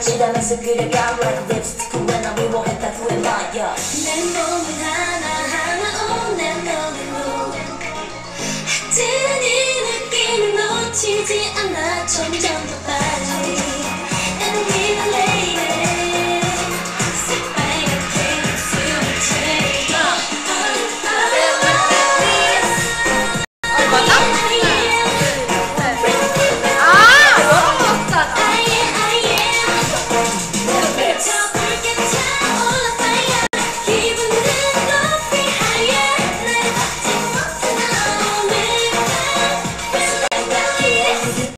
칠하면서 그려가 red lipstick. 왜나 미워했다 I? Yeah. 내 몸을 하나하나 오내 너로 하지만 이 느낌을 놓치지 않아 점점 더